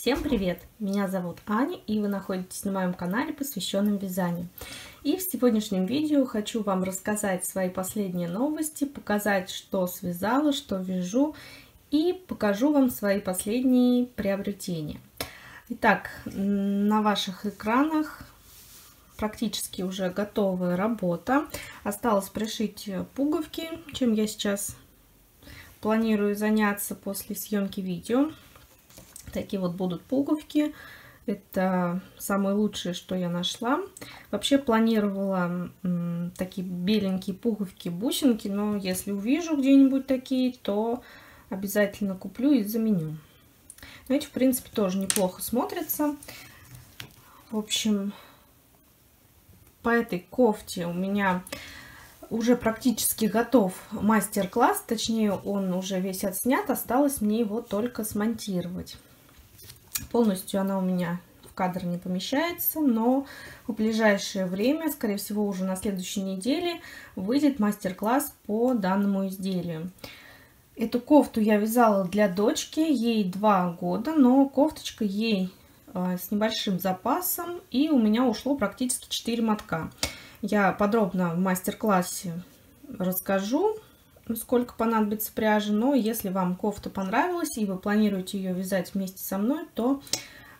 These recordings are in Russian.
Всем привет! Меня зовут Аня, и вы находитесь на моем канале, посвященном вязанию. И в сегодняшнем видео хочу вам рассказать свои последние новости, показать, что связала, что вяжу, и покажу вам свои последние приобретения. Итак, на ваших экранах практически уже готовая работа. Осталось пришить пуговки, чем я сейчас планирую заняться после съемки видео. Такие вот будут пуговки. Это самое лучшее, что я нашла. Вообще планировала такие беленькие пуговки, бусинки, но если увижу где-нибудь такие, то обязательно куплю и заменю. Но эти, в принципе, тоже неплохо смотрятся. В общем, по этой кофте у меня уже практически готов мастер-класс, точнее он уже весь отснят, осталось мне его только смонтировать. Полностью она у меня в кадр не помещается, но в ближайшее время, скорее всего уже на следующей неделе, выйдет мастер-класс по данному изделию. Эту кофту я вязала для дочки, ей два года, но кофточка ей э, с небольшим запасом, и у меня ушло практически 4 мотка. Я подробно в мастер-классе расскажу, сколько понадобится пряжи, но если вам кофта понравилась и вы планируете ее вязать вместе со мной, то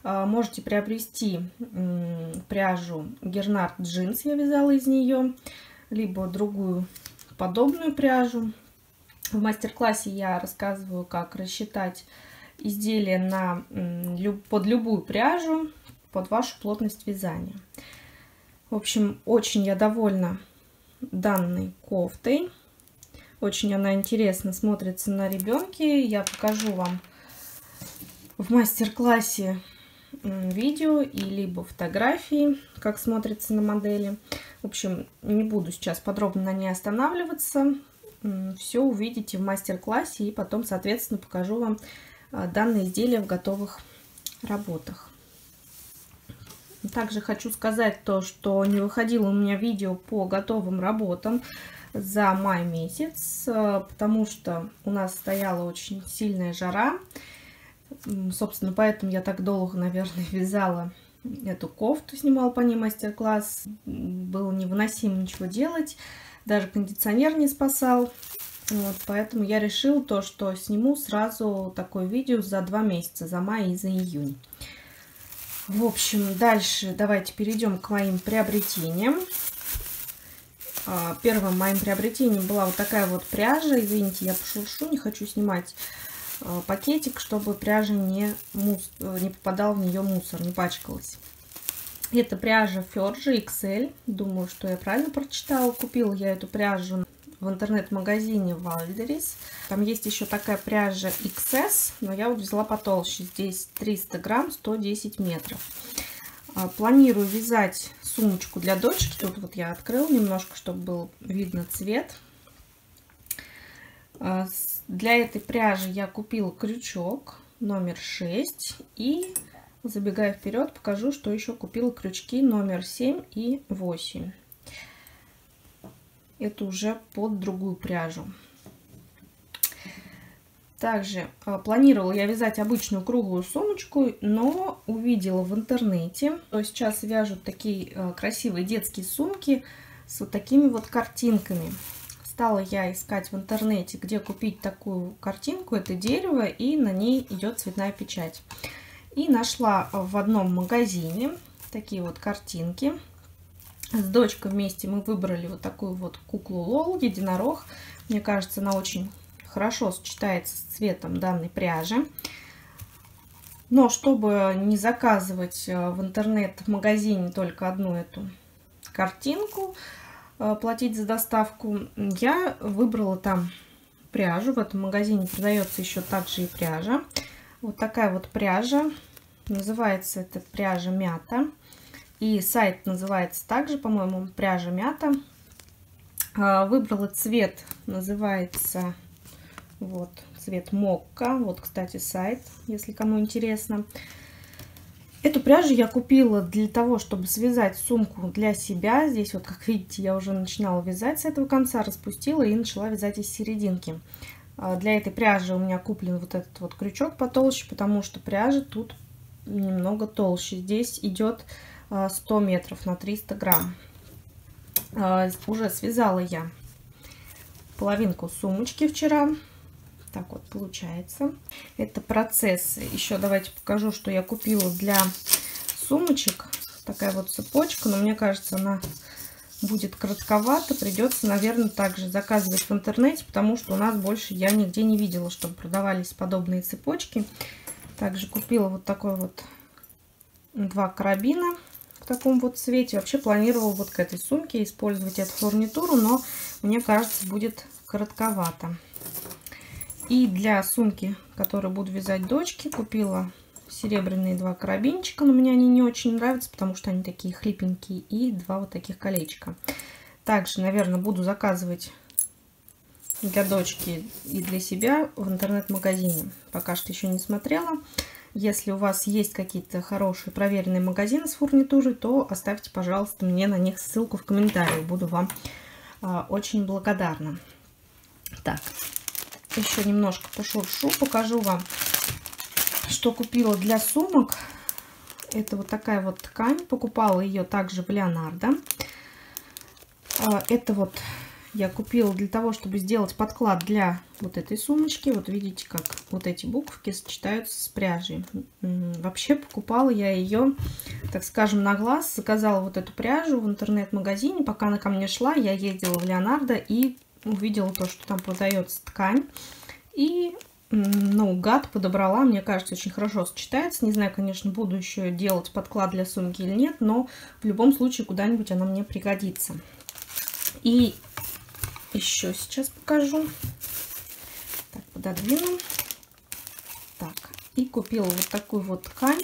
э, можете приобрести пряжу Гернард джинс, я вязала из нее, либо другую подобную пряжу. В мастер-классе я рассказываю, как рассчитать изделие на, под любую пряжу, под вашу плотность вязания. В общем, очень я довольна данной кофтой. Очень она интересно смотрится на ребенке. Я покажу вам в мастер-классе видео и либо фотографии, как смотрится на модели. В общем, не буду сейчас подробно на ней останавливаться. Все увидите в мастер-классе и потом, соответственно, покажу вам а, данное изделие в готовых работах. Также хочу сказать то, что не выходило у меня видео по готовым работам за май месяц, э, потому что у нас стояла очень сильная жара. Собственно, поэтому я так долго, наверное, вязала эту кофту, снимала по ней мастер-класс. Было невыносимо ничего делать, даже кондиционер не спасал. Вот, поэтому я решила то, что сниму сразу такое видео за два месяца, за май и за июнь. В общем, дальше давайте перейдем к моим приобретениям. А, первым моим приобретением была вот такая вот пряжа. Извините, я пошуршу, не хочу снимать а, пакетик, чтобы пряжа не, мус... не попадал в нее мусор, не пачкалась. Это пряжа Ферджи XL. Думаю, что я правильно прочитала. Купила я эту пряжу в интернет-магазине Вальдерис. Там есть еще такая пряжа XS, но я вот взяла потолще. Здесь 300 грамм, 110 метров. А, планирую вязать сумочку для дочки. Тут вот я открыла немножко, чтобы был видно цвет. А, для этой пряжи я купила крючок номер 6 и забегая вперед покажу, что еще купила крючки номер 7 и 8 это уже под другую пряжу. Также а, планировала я вязать обычную круглую сумочку, но увидела в интернете, что сейчас вяжут такие а, красивые детские сумки с вот такими вот картинками. Стала я искать в интернете, где купить такую картинку, это дерево, и на ней идет цветная печать. И нашла в одном магазине такие вот картинки. С дочкой вместе мы выбрали вот такую вот куклу Лол, единорог. Мне кажется, она очень хорошо сочетается с цветом данной пряжи. Но чтобы не заказывать э, в интернет-магазине только одну эту картинку, э, платить за доставку, я выбрала там пряжу. В этом магазине продается еще также и пряжа. Вот такая вот пряжа. Называется эта пряжа мята. И сайт называется также, по-моему, пряжа мята. А, выбрала цвет, называется вот цвет мокка. Вот, кстати, сайт, если кому интересно. Эту пряжу я купила для того, чтобы связать сумку для себя. Здесь вот, как видите, я уже начинала вязать с этого конца, распустила и начала вязать из серединки. А, для этой пряжи у меня куплен вот этот вот крючок потолще, потому что пряжа тут немного толще. Здесь идет 100 метров на 300 грамм. Уже связала я половинку сумочки вчера. Так вот получается. Это процесс. Еще давайте покажу, что я купила для сумочек. Такая вот цепочка, но мне кажется, она будет коротковато. Придется, наверное, также заказывать в интернете, потому что у нас больше я нигде не видела, чтобы продавались подобные цепочки. Также купила вот такой вот два карабина в таком вот цвете. Вообще планировала вот к этой сумке использовать эту фурнитуру, но мне кажется, будет коротковато. И для сумки, которую буду вязать дочки, купила серебряные два карабинчика, но мне они не очень нравятся, потому что они такие хлипенькие, и два вот таких колечка. Также, наверное, буду заказывать для дочки и для себя в интернет-магазине. Пока что еще не смотрела. Если у вас есть какие-то хорошие проверенные магазины с фурнитурой, то оставьте, пожалуйста, мне на них ссылку в комментарии. Буду вам а, очень благодарна. Так, еще немножко пошуршу, покажу вам, что купила для сумок. Это вот такая вот ткань. Покупала ее также в Леонардо. А, это вот я купила для того, чтобы сделать подклад для вот этой сумочки. Вот видите, как вот эти буковки сочетаются с пряжей. Вообще покупала я ее, так скажем, на глаз. Заказала вот эту пряжу в интернет-магазине. Пока она ко мне шла, я ездила в Леонардо и увидела то, что там продается ткань. И наугад подобрала. Мне кажется, очень хорошо сочетается. Не знаю, конечно, буду еще делать подклад для сумки или нет, но в любом случае куда-нибудь она мне пригодится. И еще сейчас покажу. Так, пододвину. Так, и купила вот такую вот ткань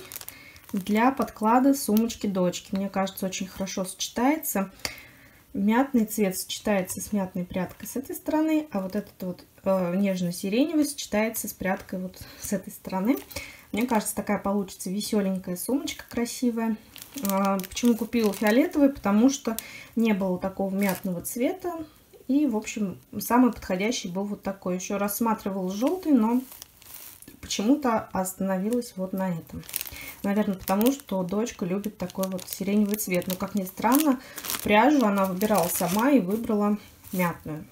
для подклада сумочки дочки. Мне кажется, очень хорошо сочетается. Мятный цвет сочетается с мятной прядкой с этой стороны, а вот этот вот э, нежно-сиреневый сочетается с прядкой вот с этой стороны. Мне кажется, такая получится веселенькая сумочка красивая. А, почему купила фиолетовый? Потому что не было такого мятного цвета. И, в общем, самый подходящий был вот такой. Еще рассматривала желтый, но почему-то остановилась вот на этом. Наверное, потому что дочка любит такой вот сиреневый цвет. Но, как ни странно, пряжу она выбирала сама и выбрала мятную.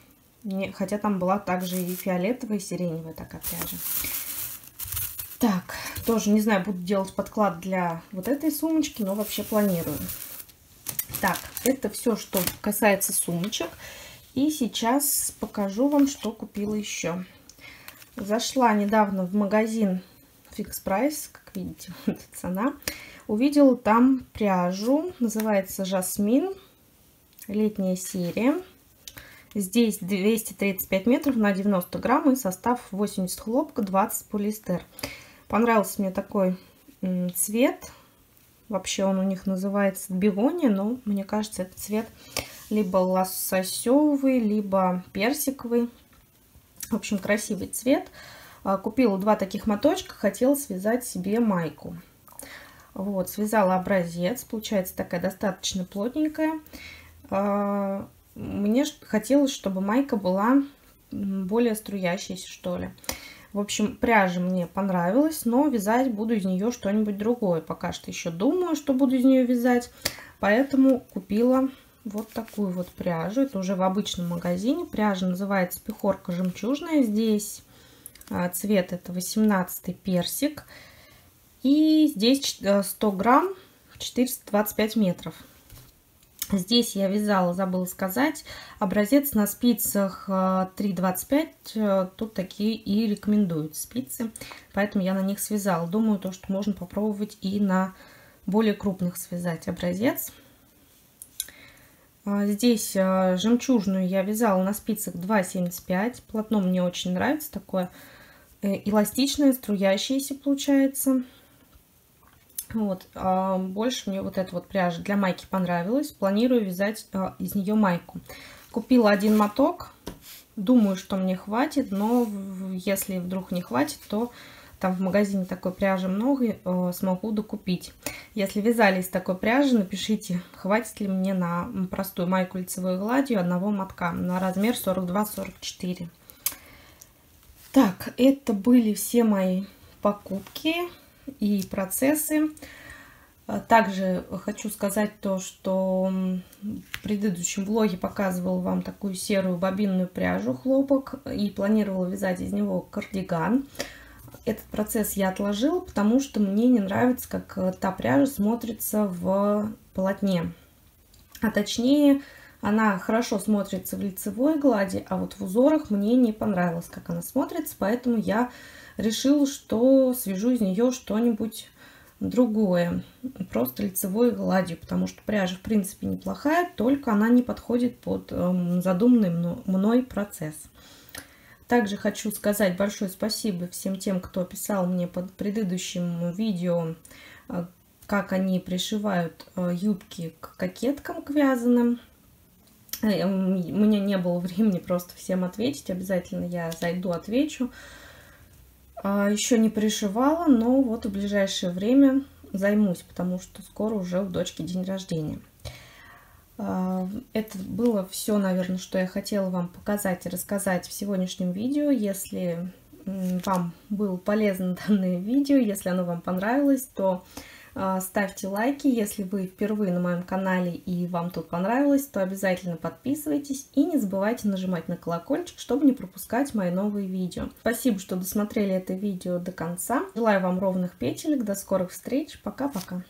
Не, хотя там была также и фиолетовая, и сиреневая такая пряжа. Так, тоже не знаю, буду делать подклад для вот этой сумочки, но вообще планирую. Так, это все, что касается сумочек. И сейчас покажу вам, что купила еще. Зашла недавно в магазин Fix Price, как видите, вот цена. Увидела там пряжу, называется Жасмин, летняя серия. Здесь 235 метров на 90 грамм и состав 80 хлопка, 20 полиэстер. Понравился мне такой цвет. Вообще он у них называется бегония, но мне кажется, этот цвет либо лососевый, либо персиковый. В общем, красивый цвет. А, купила два таких моточка, хотела связать себе майку. Вот, связала образец, получается такая достаточно плотненькая. А, мне хотелось, чтобы майка была более струящаяся, что ли. В общем, пряжа мне понравилась, но вязать буду из нее что-нибудь другое. Пока что еще думаю, что буду из нее вязать. Поэтому купила вот такую вот пряжу. Это уже в обычном магазине. Пряжа называется пехорка жемчужная. Здесь а, цвет это 18 персик. И здесь 100 э, грамм 425 метров. Здесь я вязала, забыла сказать, образец на спицах 3,25. Э, э, тут такие и рекомендуют спицы, поэтому я на них связала. Думаю, то, что можно попробовать и на более крупных связать образец. А, здесь а, жемчужную я вязала на спицах 2,75. Полотно мне очень нравится, такое э, эластичное, струящееся получается. Вот, а больше мне вот эта вот пряжа для майки понравилась. Планирую вязать из нее майку. Купила один моток. Думаю, что мне хватит, но если вдруг не хватит, то там в магазине такой пряжи много, э, смогу докупить. Если вязали из такой пряжи, напишите, хватит ли мне на простую майку лицевой гладью одного мотка на размер 42-44. Так, это были все мои покупки. и процессы. А также хочу сказать то, что в предыдущем влоге показывала вам такую серую бобинную пряжу хлопок и планировала вязать из него кардиган. Этот процесс я отложила, потому что мне не нравится, как та пряжа смотрится в полотне. А точнее, она хорошо смотрится в лицевой глади, а вот в узорах мне не понравилось, как она смотрится, поэтому я решила, что свяжу из нее что-нибудь другое, просто лицевой гладью, потому что пряжа в принципе неплохая, только она не подходит под э, задуманный мной процесс. Также хочу сказать большое спасибо всем тем, кто писал мне под предыдущим видео, э, как они пришивают э, юбки к кокеткам к вязаным. Э, у меня не было времени просто всем ответить, обязательно я зайду, отвечу. А, Еще не пришивала, но вот в ближайшее время займусь, потому что скоро уже у дочки день рождения. А, это было все, наверное, что я хотела вам показать и рассказать в сегодняшнем видео. Если вам было полезно данное видео, если оно вам понравилось, то а, ставьте лайки. Если вы впервые на моем канале и вам тут понравилось, то обязательно подписывайтесь и не забывайте нажимать на колокольчик, чтобы не пропускать мои новые видео. Спасибо, что досмотрели это видео до конца. Желаю вам ровных петелек. До скорых встреч. Пока-пока.